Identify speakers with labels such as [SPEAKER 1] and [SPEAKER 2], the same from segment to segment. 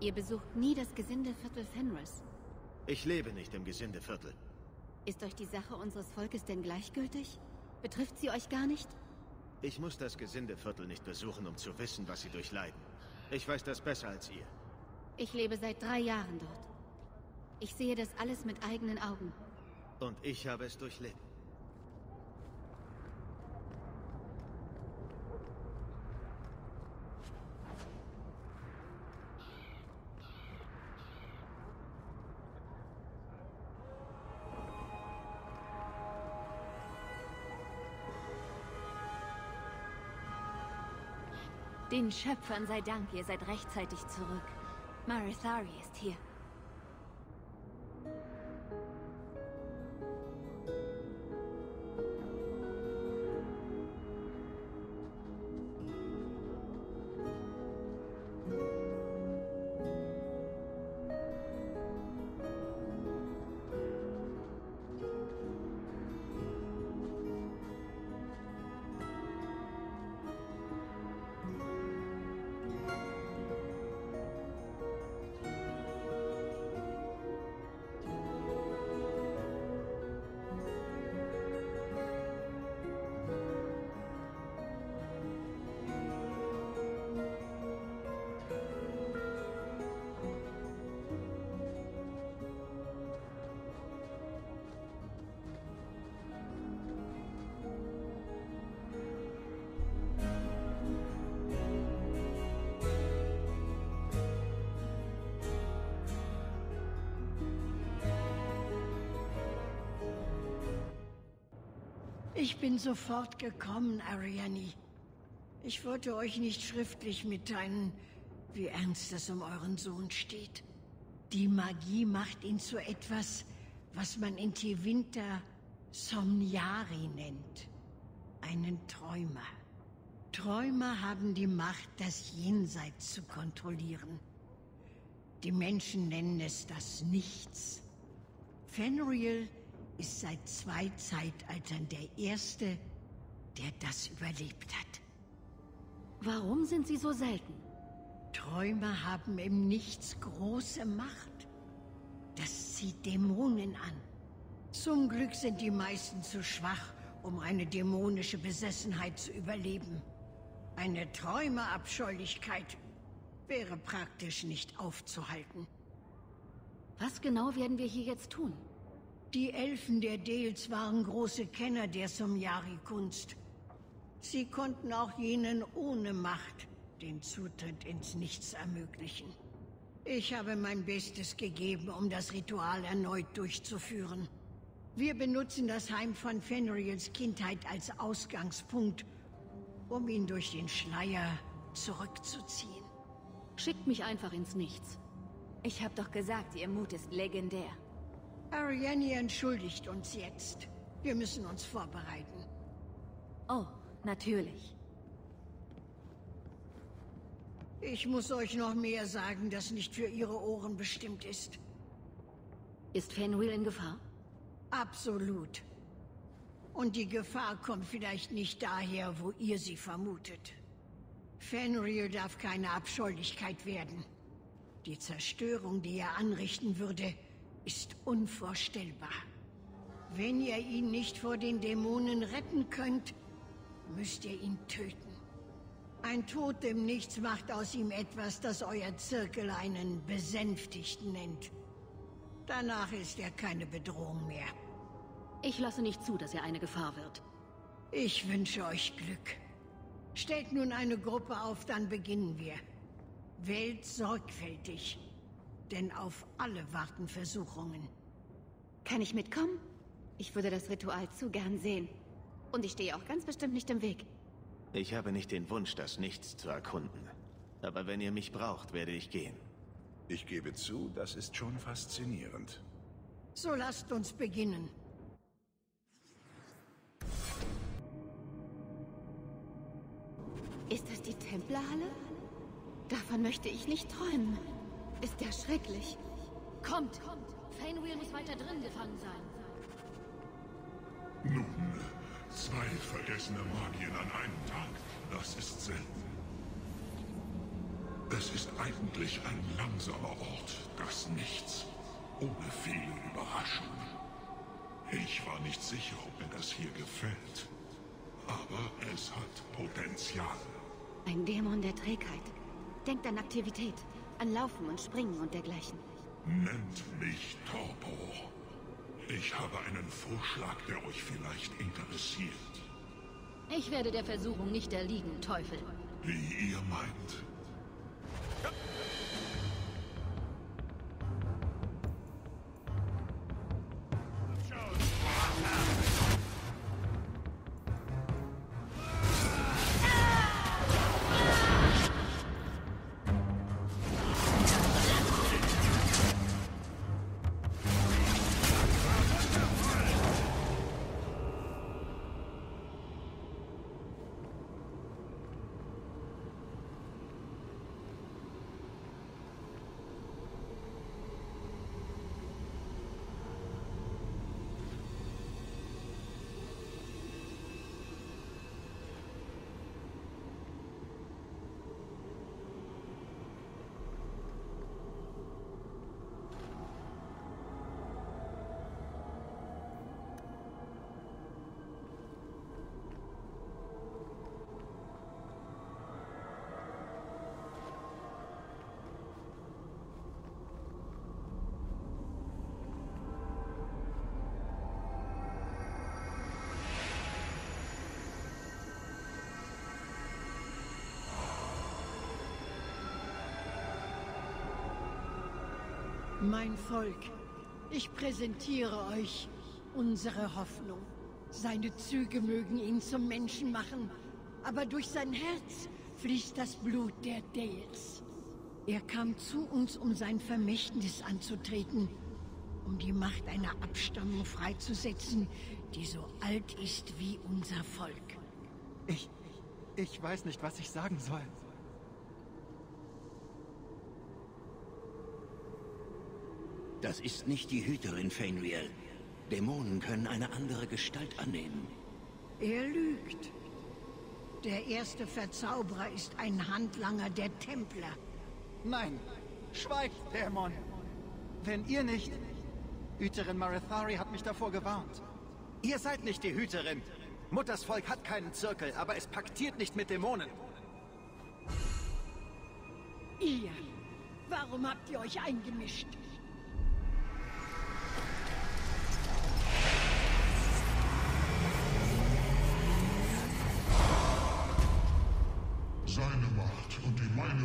[SPEAKER 1] Ihr besucht nie das Gesindeviertel Fenris.
[SPEAKER 2] Ich lebe nicht im Gesindeviertel.
[SPEAKER 1] Ist euch die Sache unseres Volkes denn gleichgültig? Betrifft sie euch gar nicht?
[SPEAKER 2] Ich muss das Gesindeviertel nicht besuchen, um zu wissen, was sie durchleiden. Ich weiß das besser als ihr.
[SPEAKER 1] Ich lebe seit drei Jahren dort. Ich sehe das alles mit eigenen Augen.
[SPEAKER 2] Und ich habe es durchlebt.
[SPEAKER 1] Den Schöpfern sei Dank, ihr seid rechtzeitig zurück. Marithari ist hier.
[SPEAKER 3] Ich bin sofort gekommen, Ariani. Ich wollte euch nicht schriftlich mitteilen, wie ernst es um euren Sohn steht. Die Magie macht ihn zu etwas, was man in Tevinter Somniari nennt. Einen Träumer. Träumer haben die Macht, das Jenseits zu kontrollieren. Die Menschen nennen es das Nichts. Fenriel ist seit zwei Zeitaltern der Erste, der das überlebt hat.
[SPEAKER 1] Warum sind sie so selten?
[SPEAKER 3] Träumer haben im Nichts große Macht. Das zieht Dämonen an. Zum Glück sind die meisten zu schwach, um eine dämonische Besessenheit zu überleben. Eine Träumerabscheulichkeit wäre praktisch nicht aufzuhalten.
[SPEAKER 1] Was genau werden wir hier jetzt tun?
[SPEAKER 3] Die Elfen der Dales waren große Kenner der Somyari-Kunst. Sie konnten auch jenen ohne Macht den Zutritt ins Nichts ermöglichen. Ich habe mein Bestes gegeben, um das Ritual erneut durchzuführen. Wir benutzen das Heim von Fenriels Kindheit als Ausgangspunkt, um ihn durch den Schleier zurückzuziehen.
[SPEAKER 1] Schickt mich einfach ins Nichts. Ich hab doch gesagt, ihr Mut ist legendär.
[SPEAKER 3] Ariane entschuldigt uns jetzt. Wir müssen uns vorbereiten.
[SPEAKER 1] Oh, natürlich.
[SPEAKER 3] Ich muss euch noch mehr sagen, das nicht für ihre Ohren bestimmt ist.
[SPEAKER 1] Ist Fenrir in Gefahr?
[SPEAKER 3] Absolut. Und die Gefahr kommt vielleicht nicht daher, wo ihr sie vermutet. Fenrir darf keine Abscheulichkeit werden. Die Zerstörung, die er anrichten würde, ist unvorstellbar. Wenn ihr ihn nicht vor den Dämonen retten könnt, müsst ihr ihn töten. Ein Tod im Nichts macht aus ihm etwas, das euer Zirkel einen Besänftigten nennt. Danach ist er keine Bedrohung mehr.
[SPEAKER 1] Ich lasse nicht zu, dass er eine Gefahr wird.
[SPEAKER 3] Ich wünsche euch Glück. Stellt nun eine Gruppe auf, dann beginnen wir. Wählt sorgfältig, denn auf alle warten Versuchungen.
[SPEAKER 1] Kann ich mitkommen? Ich würde das Ritual zu gern sehen. Und ich stehe auch ganz bestimmt nicht im Weg.
[SPEAKER 2] Ich habe nicht den Wunsch, das Nichts zu erkunden. Aber wenn ihr mich braucht, werde ich gehen.
[SPEAKER 4] Ich gebe zu, das ist schon faszinierend.
[SPEAKER 3] So lasst uns beginnen.
[SPEAKER 1] Ist das die Templerhalle? Davon möchte ich nicht träumen. Ist ja schrecklich. Kommt! Fanewheel muss weiter drin gefangen sein.
[SPEAKER 5] Nun, zwei vergessene Magien an einem Tag. Das ist selten.
[SPEAKER 4] Es ist eigentlich ein langsamer Ort, das Nichts, ohne viele Überraschungen. Ich war nicht sicher, ob mir das hier gefällt. Aber es hat Potenzial.
[SPEAKER 1] Ein Dämon der Trägheit. Denkt an Aktivität, an Laufen und Springen und dergleichen.
[SPEAKER 4] Nennt mich Torpo. Ich habe einen Vorschlag, der euch vielleicht interessiert.
[SPEAKER 1] Ich werde der Versuchung nicht erliegen, Teufel.
[SPEAKER 4] Wie ihr meint.
[SPEAKER 3] Mein Volk, ich präsentiere euch unsere Hoffnung. Seine Züge mögen ihn zum Menschen machen, aber durch sein Herz fließt das Blut der Dales. Er kam zu uns, um sein Vermächtnis anzutreten, um die Macht einer Abstammung freizusetzen, die so alt ist wie unser Volk.
[SPEAKER 5] Ich... ich weiß nicht, was ich sagen soll.
[SPEAKER 6] Das ist nicht die Hüterin, Fainriel. Dämonen können eine andere Gestalt annehmen.
[SPEAKER 3] Er lügt. Der erste Verzauberer ist ein Handlanger der Templer.
[SPEAKER 5] Nein, schweigt, Dämon. Wenn ihr nicht... Hüterin Marethari hat mich davor gewarnt. Ihr seid nicht die Hüterin. Mutters Volk hat keinen Zirkel, aber es paktiert nicht mit Dämonen.
[SPEAKER 3] Ihr! Warum habt ihr euch eingemischt?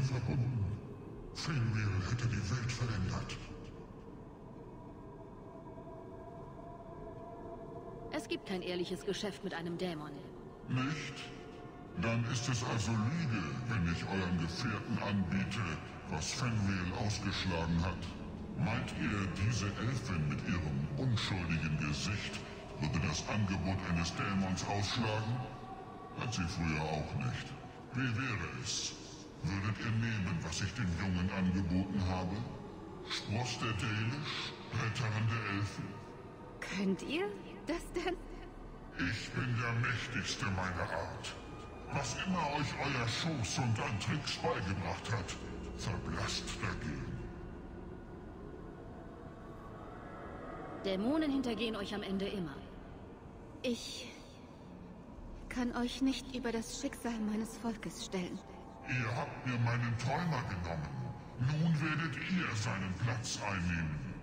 [SPEAKER 4] Verbunden. Fenrir hätte die Welt verändert.
[SPEAKER 1] Es gibt kein ehrliches Geschäft mit einem Dämon.
[SPEAKER 4] Nicht? Dann ist es also Lüge, wenn ich euren Gefährten anbiete, was Fenrir ausgeschlagen hat. Meint ihr, diese Elfin mit ihrem unschuldigen Gesicht würde das Angebot eines Dämons ausschlagen? Hat sie früher auch nicht. Wie wäre es? Würdet ihr nehmen, was ich den Jungen angeboten habe? Spross der Dänisch, Retterin der Elfen?
[SPEAKER 1] Könnt ihr das denn?
[SPEAKER 4] Ich bin der mächtigste meiner Art. Was immer euch euer Schoß und an Tricks beigebracht hat, verblasst dagegen.
[SPEAKER 1] Dämonen hintergehen euch am Ende immer. Ich kann euch nicht über das Schicksal meines Volkes stellen.
[SPEAKER 4] Ihr habt mir meinen Träumer genommen. Nun werdet ihr seinen Platz einnehmen.